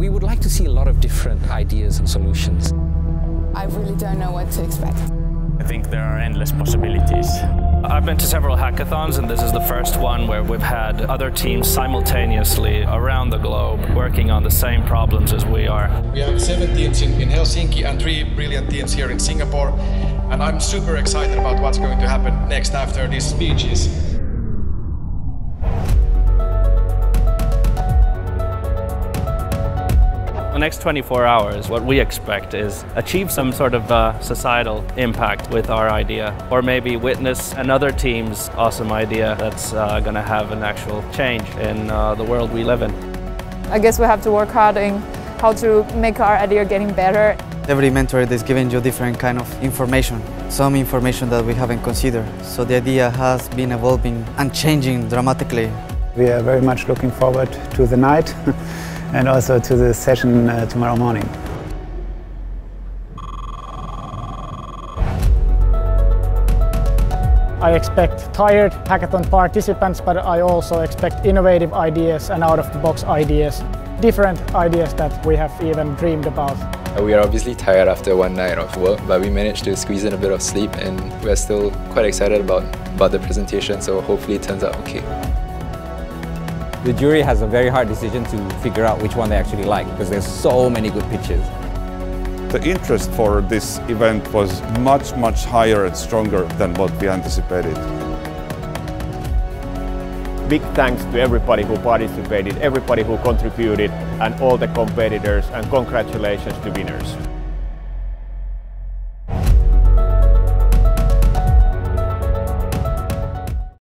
We would like to see a lot of different ideas and solutions. I really don't know what to expect. I think there are endless possibilities. I've been to several hackathons and this is the first one where we've had other teams simultaneously around the globe working on the same problems as we are. We have seven teams in, in Helsinki and three brilliant teams here in Singapore and I'm super excited about what's going to happen next after these speeches. The next 24 hours, what we expect is achieve some sort of uh, societal impact with our idea, or maybe witness another team's awesome idea that's uh, going to have an actual change in uh, the world we live in. I guess we have to work hard in how to make our idea getting better. Every mentor is giving you different kind of information, some information that we haven't considered. So the idea has been evolving and changing dramatically. We are very much looking forward to the night and also to the session uh, tomorrow morning. I expect tired hackathon participants, but I also expect innovative ideas and out-of-the-box ideas, different ideas that we have even dreamed about. We are obviously tired after one night of work, but we managed to squeeze in a bit of sleep and we're still quite excited about, about the presentation, so hopefully it turns out okay. The jury has a very hard decision to figure out which one they actually like because there's so many good pitches. The interest for this event was much, much higher and stronger than what we anticipated. Big thanks to everybody who participated, everybody who contributed and all the competitors and congratulations to winners.